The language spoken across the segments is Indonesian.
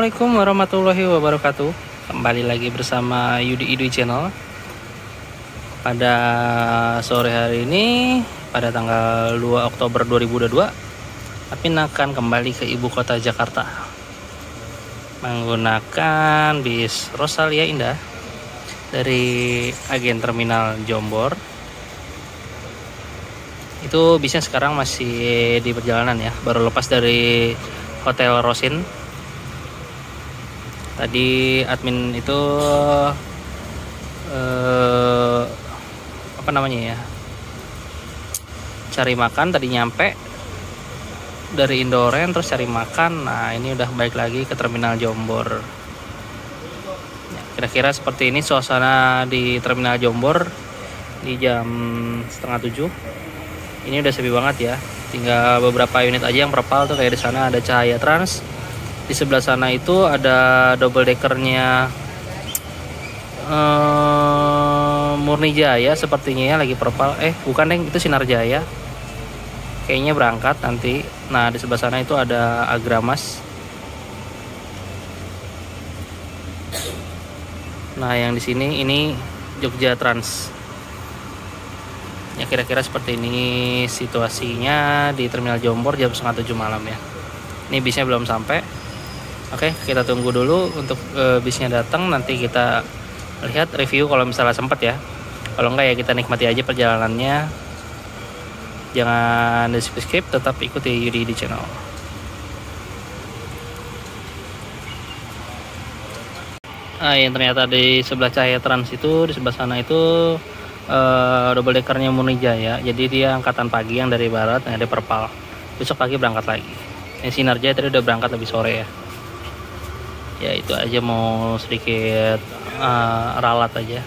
Assalamualaikum warahmatullahi wabarakatuh. Kembali lagi bersama Yudi Idui Channel. Pada sore hari ini Pada tanggal 2 Oktober 2022 Tapi akan kembali ke ibu kota Jakarta. Menggunakan bis Rosalia Indah Dari agen terminal Jombor. Itu bisnya sekarang masih di perjalanan ya Baru lepas dari Hotel Rosin tadi admin itu eh, apa namanya ya cari makan tadi nyampe dari Indoren terus cari makan. Nah ini udah balik lagi ke terminal Jombor. Ya, kira-kira seperti ini suasana di terminal Jombor di jam setengah tujuh. Ini udah sepi banget ya. Tinggal beberapa unit aja yang perpal tuh kayak di sana ada cahaya trans di sebelah sana itu ada double deckernya uh, Murni Jaya sepertinya ya lagi perpal eh bukan deh itu Sinar Jaya kayaknya berangkat nanti. Nah di sebelah sana itu ada Agramas. Nah yang di sini ini Jogja Trans. Ya kira-kira seperti ini situasinya di Terminal Jombor jam setengah tujuh malam ya. Ini bisnya belum sampai Oke, kita tunggu dulu untuk e, bisnya datang. Nanti kita lihat review kalau misalnya sempat ya. Kalau enggak ya kita nikmati aja perjalanannya. Jangan di skip, tetap ikuti Yudi di channel. Ah, yang ternyata di sebelah cahaya trans itu di sebelah sana itu uh, double deckernya Munijaya. Jadi dia angkatan pagi yang dari barat, yang dari Perpal. Besok pagi berangkat lagi. Yang Sinarjaya tadi udah berangkat lebih sore ya ya itu aja mau sedikit uh, ralat aja.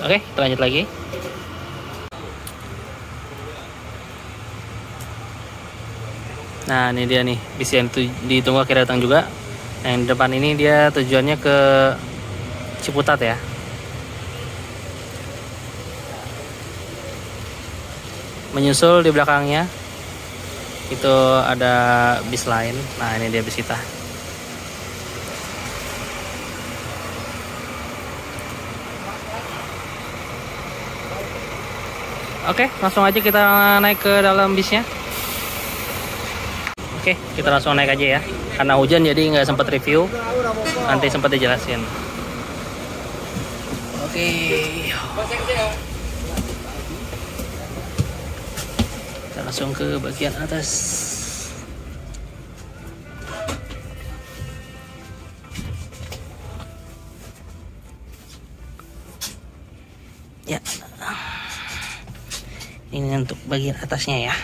Oke kita lanjut lagi. Nah ini dia nih bis yang ditunggu akhirnya datang juga. Nah yang depan ini dia tujuannya ke Ciputat ya. Menyusul di belakangnya itu ada bis lain nah ini dia bis kita Oke, langsung aja kita naik ke dalam bisnya. Oke, kita langsung naik aja ya. Karena hujan jadi nggak sempat review. Nanti sempat dijelasin. Oke. Langsung ke bagian atas. Ya. Ini untuk bagian atasnya ya.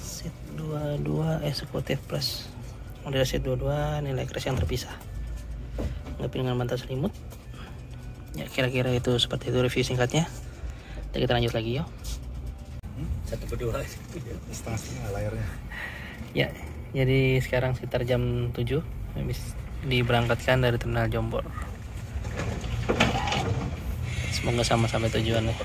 Set 22 eksekutif plus. Model set 22 nilai crash yang terpisah. Nggak dengan bantal selimut ya kira-kira itu seperti itu review singkatnya. Kita lanjut lagi yuk satu berdua. Setengah setengah layarnya. Ya jadi sekarang sekitar jam 7 habis diberangkatkan dari terminal Jombor semoga sama sampai tujuan ya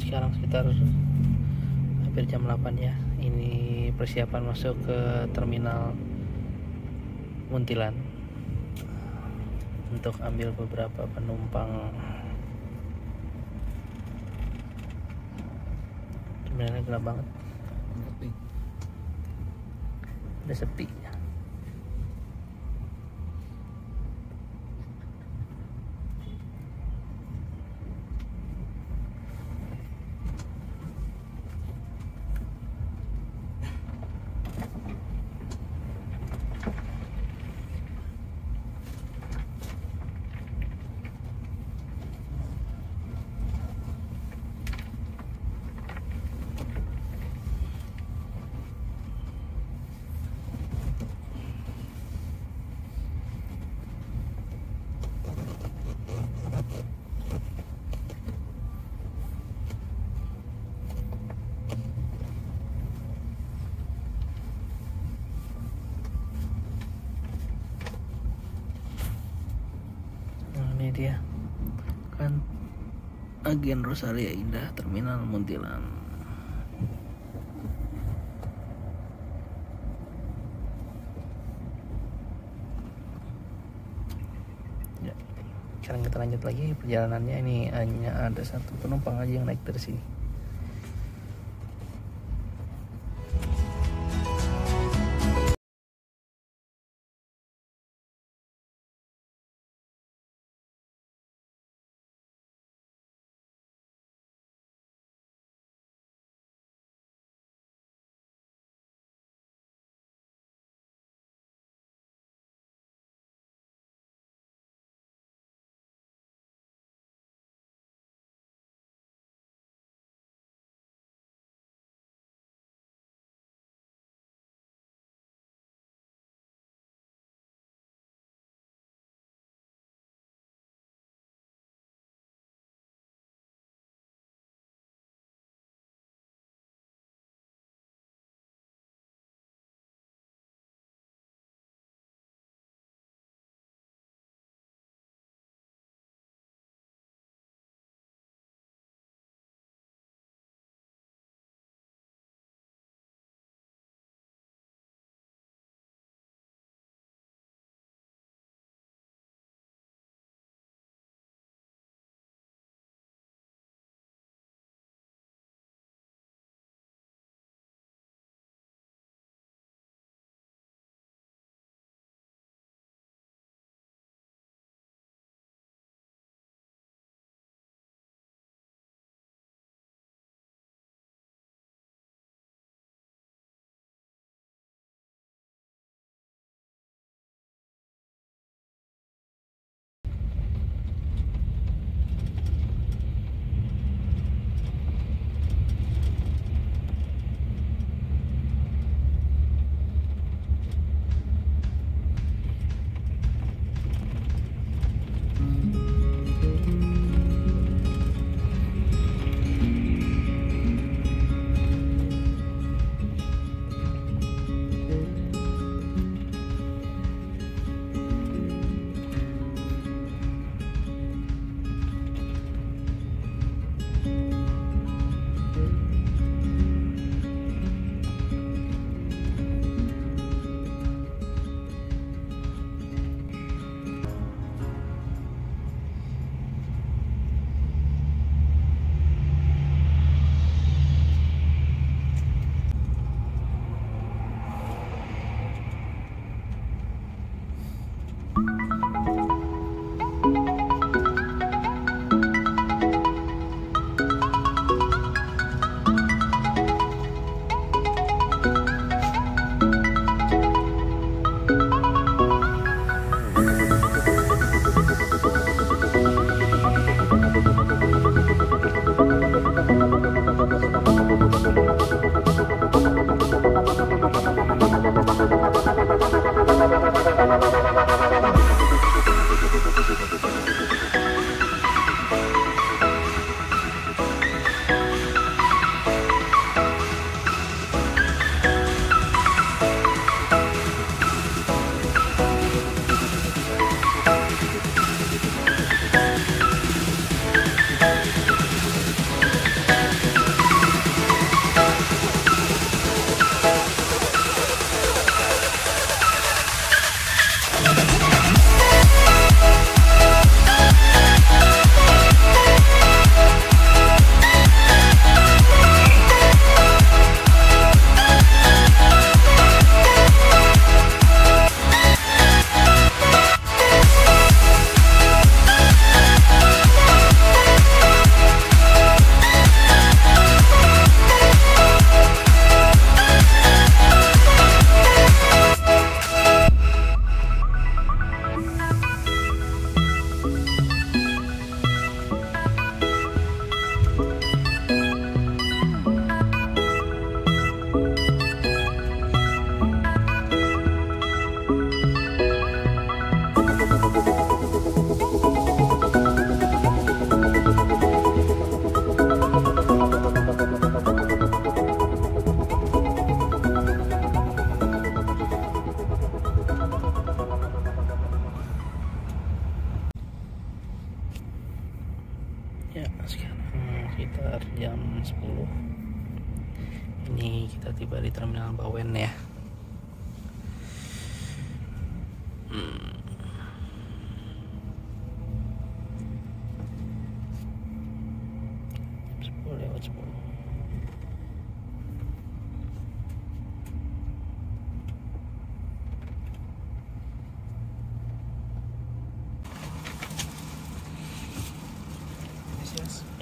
sekarang sekitar hampir jam 8 ya. Ini persiapan masuk ke terminal Muntilan. Untuk ambil beberapa penumpang. Sebenarnya gelap banget. Udah sepi Nah, dia kan agen Rosalia Indah Terminal Muntilan. Ya sekarang kita lanjut lagi perjalanannya. Ini hanya ada satu penumpang aja yang naik dari sini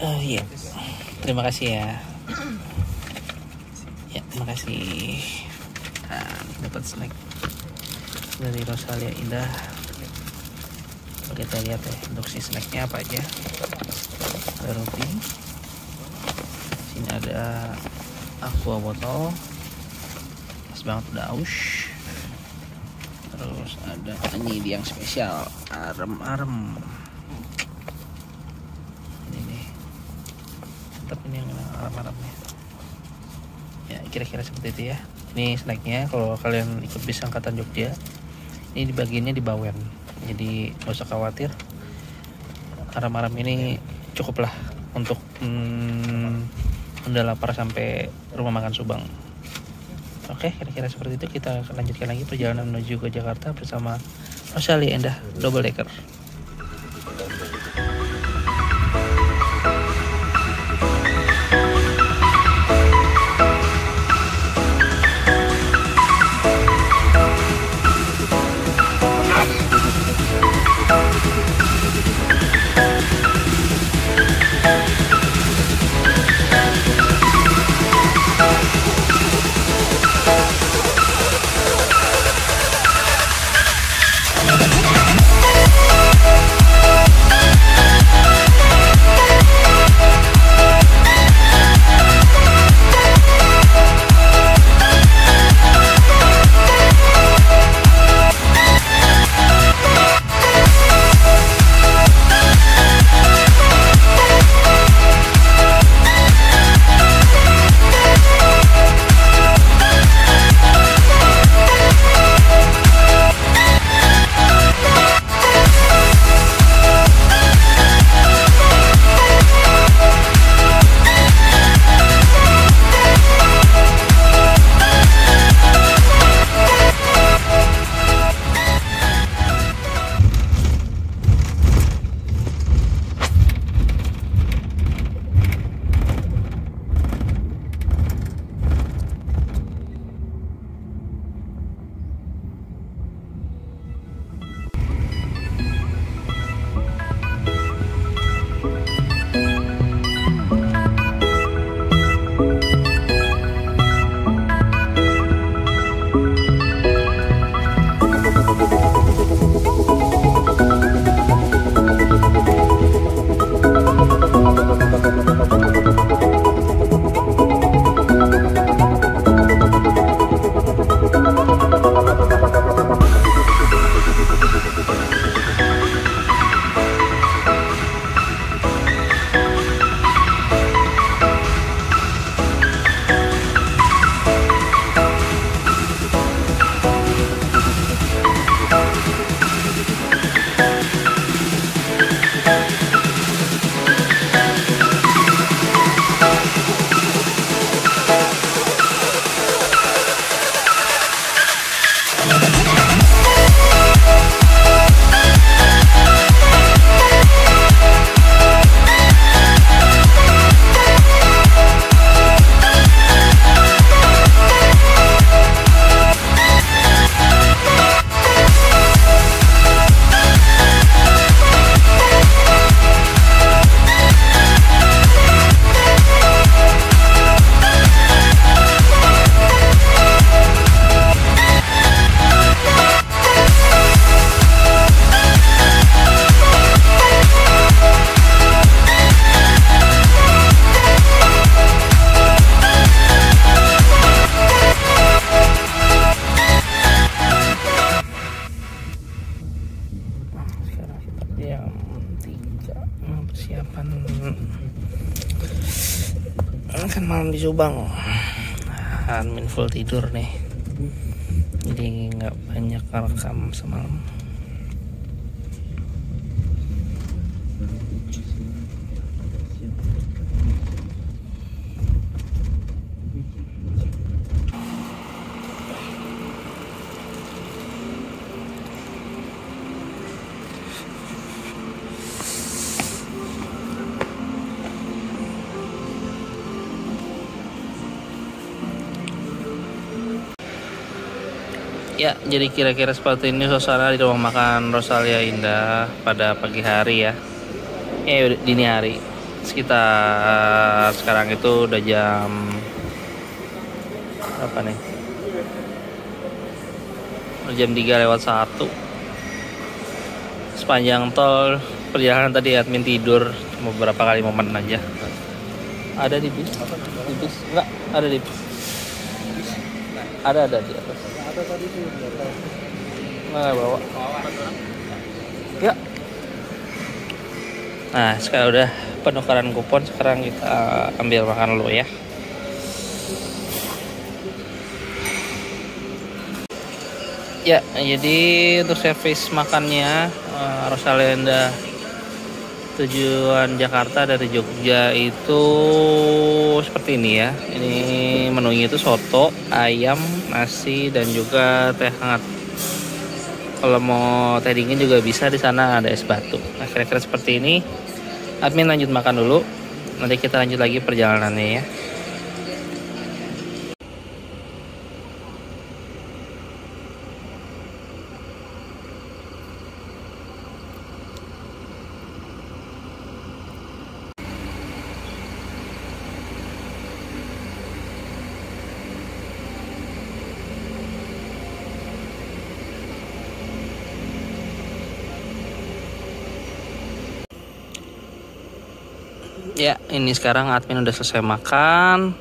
Oh iya, terima kasih ya. Ya, terima kasih. Nah, dapat snack dari Rosalia Indah. Kita lihat ya, untuk si snacknya apa aja. Ada roti. Sini ada aqua botol. Pas banget udah aus. Terus ada ini yang spesial, arem-arem. Ini nih mantap ini yang alam-alamnya ya kira-kira seperti itu ya. Ini snacknya kalau kalian ikut bis angkatan Jogja ini di bagiannya di Bawen. Jadi nggak usah khawatir. Aram-aram ini cukup lah untuk hmm, anda lapar sampai rumah makan Subang. Oke kira-kira seperti itu. Kita lanjutkan lagi perjalanan menuju ke Jakarta bersama Rosalia Endah Double Decker Subang admin full tidur nih. Jadi nggak banyak rekam semalam jadi kira-kira seperti ini suasana di rumah makan Rosalia Indah pada pagi hari ya. Eh, dini hari. Sekitar sekarang itu udah jam apa nih? Jam 3 lewat 1. Sepanjang tol perjalanan tadi admin tidur beberapa kali momen aja. Ada di bis? Di bis? Enggak, ada di bis. Ada ada di Nggak bawa. Ya. Nah, sekarang udah penukaran kupon, sekarang kita ambil makan dulu ya. Ya, jadi untuk servis makannya uh, Rosalinda tujuan Jakarta dari Jogja itu seperti ini ya. Ini menunya itu soto, ayam, nasi dan juga teh hangat. Kalau mau teh dingin juga bisa di sana ada es batu. Nah, kira-kira seperti ini. Admin lanjut makan dulu. Nanti kita lanjut lagi perjalanannya ya. Ya, ini sekarang admin udah selesai makan.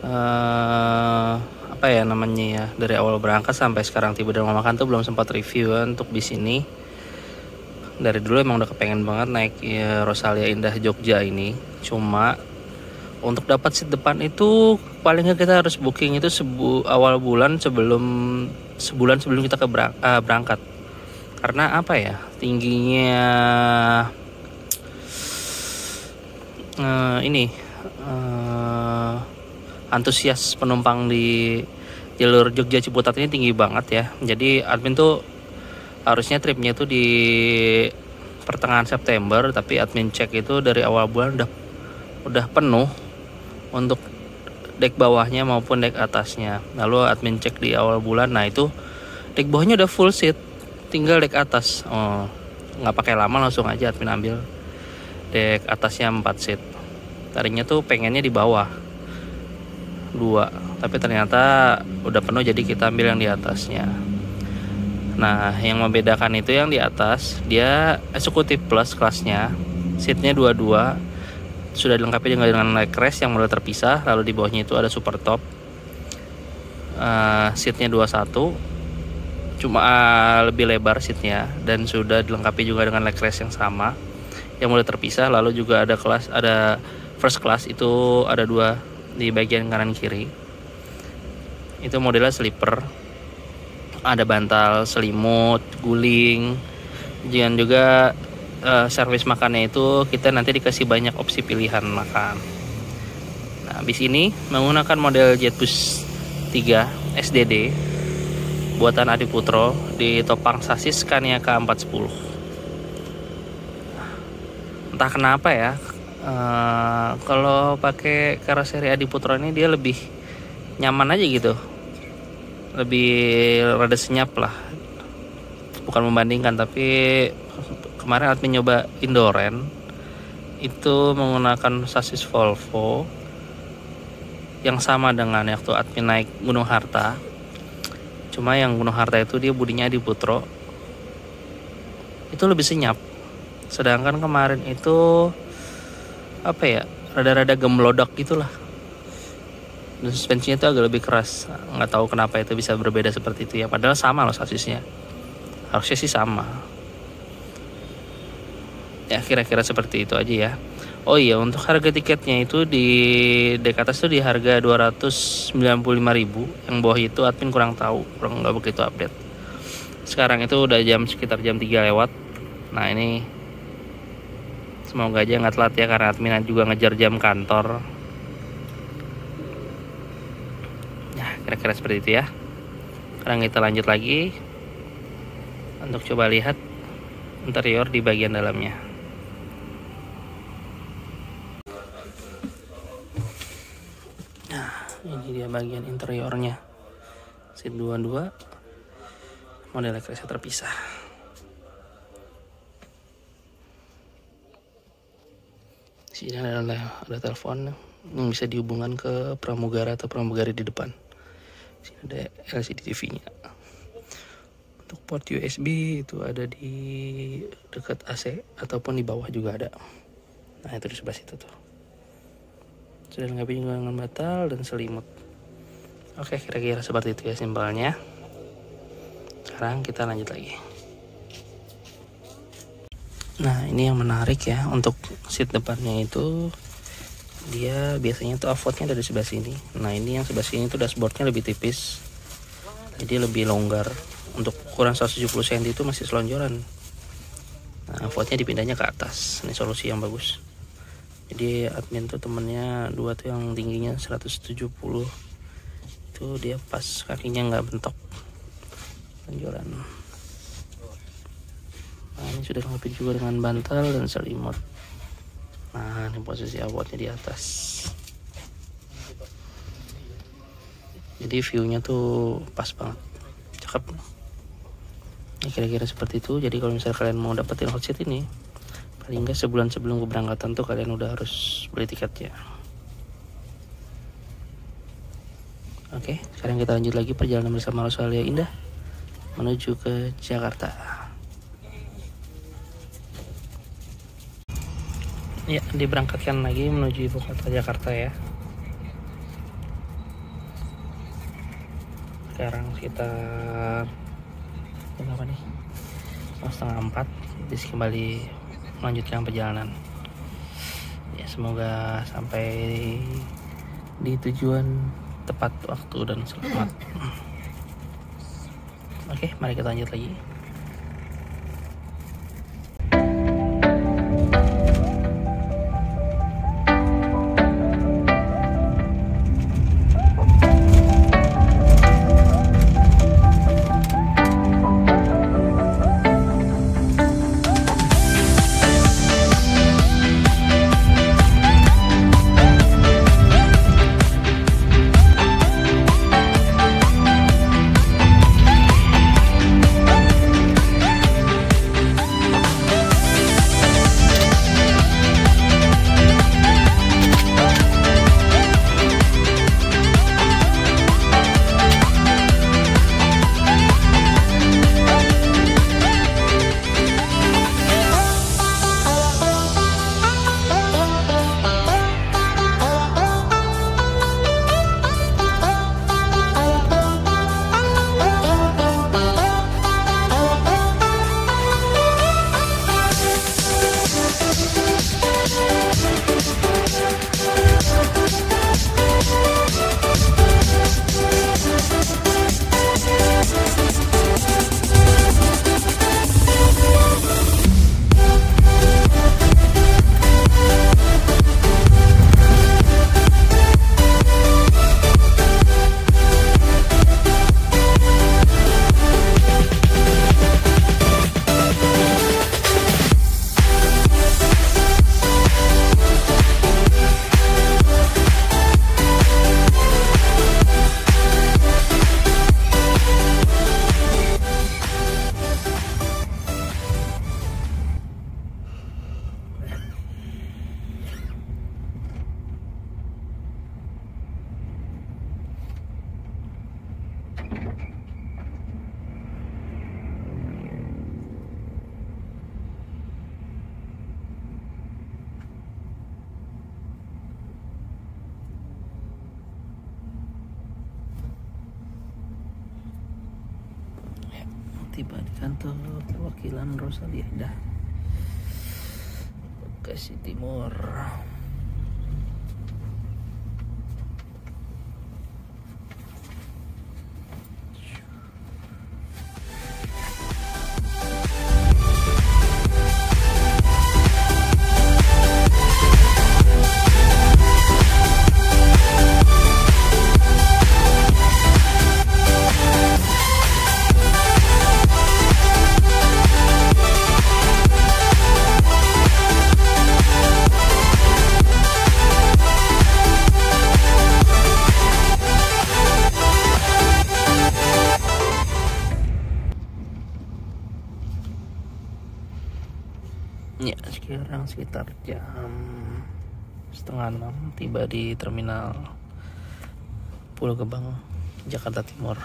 eh apa ya namanya ya? Dari awal berangkat sampai sekarang tiba di rumah makan tuh belum sempat review ya, untuk di sini. Dari dulu emang udah kepengen banget naik ya, Rosalia Indah Jogja ini. Cuma untuk dapat seat depan itu paling nggak kita harus booking itu sebu awal bulan sebelum sebulan sebelum kita ke berang- eh, berangkat. Karena apa ya? Tingginya eh, ini eh, antusias penumpang di jalur Jogja Ciputat ini tinggi banget ya. Jadi admin tuh harusnya tripnya itu di pertengahan September, tapi admin cek itu dari awal bulan udah udah penuh untuk dek bawahnya maupun dek atasnya. Lalu admin cek di awal bulan, nah itu dek bawahnya udah full seat, tinggal dek atas. Oh, nggak pakai lama langsung aja admin ambil dek atasnya 4 seat. Tadinya tuh pengennya di bawah. Dua. Tapi ternyata udah penuh jadi kita ambil yang di atasnya. Nah yang membedakan itu yang di atas dia eksekutif plus kelasnya. Seatnya dua-dua. Sudah dilengkapi juga dengan leg rest yang mulai terpisah lalu di bawahnya itu ada super top. Uh, seatnya 21 cuma uh, lebih lebar seatnya. Dan sudah dilengkapi juga dengan leg rest yang sama yang mulai terpisah lalu juga ada kelas ada first class itu ada dua di bagian kanan kiri. Itu modelnya sleeper ada bantal selimut guling. Dan juga uh, servis makannya itu kita nanti dikasih banyak opsi pilihan makan. Nah bis ini menggunakan model Jetbus 3 SDD buatan Adi Putro di topang sasis Scania K410 entah kenapa ya uh, kalau pakai karoseri Adi Putro ini dia lebih nyaman aja gitu. Lebih rada senyap lah. Bukan membandingkan tapi kemarin admin nyoba Indoren itu menggunakan sasis Volvo yang sama dengan waktu admin naik Gunung Harta. Cuma yang Gunung Harta itu dia budinya di Putro itu lebih senyap sedangkan kemarin itu apa ya rada-rada gemlodok gitulah. Dan suspensinya itu agak lebih keras. Nggak tahu kenapa itu bisa berbeda seperti itu ya. Padahal sama loh sasisnya harusnya sih sama. Ya kira-kira seperti itu aja ya. Oh iya untuk harga tiketnya itu di dek atas tuh di harga 295.000 yang bawah itu admin kurang tahu. Kurang nggak begitu update. Sekarang itu udah jam sekitar jam 3 lewat. Nah ini semoga aja nggak telat ya karena admin juga ngejar jam kantor. Ya kira-kira seperti itu ya. Sekarang kita lanjut lagi. Untuk coba lihat interior di bagian dalamnya. Nah ini dia bagian interiornya. Seat 22 model keresnya terpisah sini adalah ada telepon yang bisa dihubungkan ke pramugara atau pramugari di depan. Sini ada LCD TV nya untuk port USB itu ada di dekat AC ataupun di bawah juga ada. Nah itu di sebelah situ tuh. Sudah lengkap juga dengan batal dan selimut. Oke kira-kira seperti itu ya simpelnya sekarang kita lanjut lagi nah ini yang menarik ya untuk seat depannya itu dia biasanya tuh avotnya dari sebelah sini. Nah ini yang sebelah sini tuh dashboardnya lebih tipis. Jadi lebih longgar. Untuk ukuran 170 cm itu masih selonjoran. Nah avotnya dipindahnya ke atas. Ini solusi yang bagus. Jadi admin tuh temennya dua tuh yang tingginya 170 itu dia pas kakinya nggak bentok. Selonjoran nah ini sudah lengkap juga dengan bantal dan selimut. Nah ini posisi avotnya di atas. Jadi viewnya tuh pas banget. Cakep. Ya, kira-kira seperti itu. Jadi kalau misalnya kalian mau dapetin hot seat ini paling enggak sebulan sebelum keberangkatan tuh kalian udah harus beli tiketnya. Oke sekarang kita lanjut lagi perjalanan bersama Rosalia Indah menuju ke Jakarta ya diberangkatkan lagi menuju ibu kota Jakarta ya. Sekarang sekitar berapa nih? Oh, setengah empat jadi kembali melanjutkan perjalanan. Ya semoga sampai di tujuan tepat waktu dan selamat. Oke mari kita lanjut lagi Indah Bekasi Timur setengah enam tiba di terminal Pulau Gebang Jakarta Timur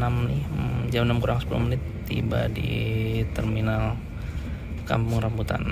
6 nih hmm, jam 6 kurang 10 menit tiba di terminal Kampung Rambutan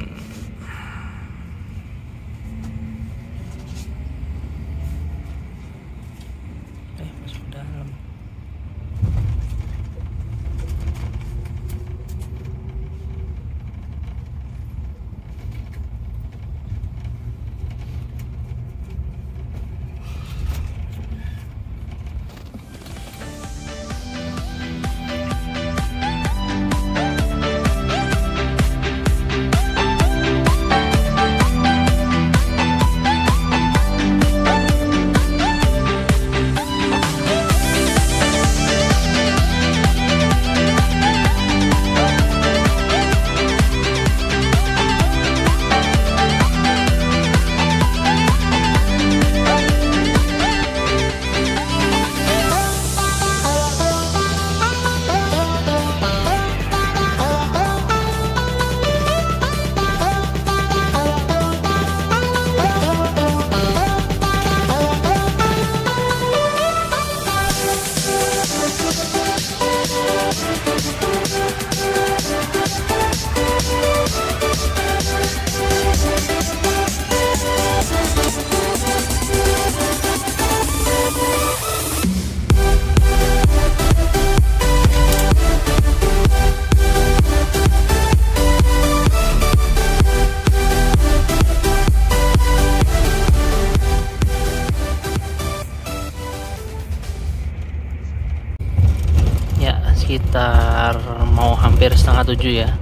setengah tujuh ya.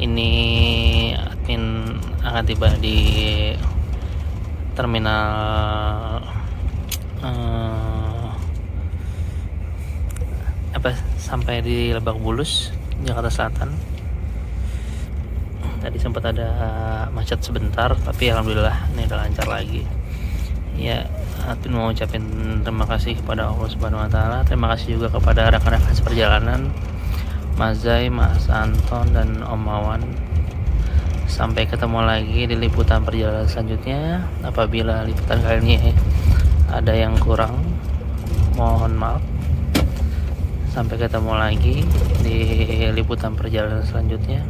Ini admin akan tiba di terminal eh, apa sampai di Lebak Bulus Jakarta Selatan. Tadi sempat ada macet sebentar tapi alhamdulillah ini udah lancar lagi. Ya admin mau ucapin terima kasih kepada Allah Subhanahu Wa Taala. Terima kasih juga kepada rekan-rekan seperjalanan Mas Zai, Mas Anton dan Om Mawan. Sampai ketemu lagi di liputan perjalanan selanjutnya. Apabila liputan kali ini ada yang kurang mohon maaf. Sampai ketemu lagi di liputan perjalanan selanjutnya.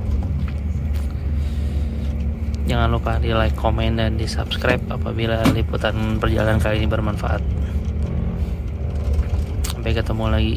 Jangan lupa di like, komen, dan di subscribe apabila liputan perjalanan kali ini bermanfaat. Sampai ketemu lagi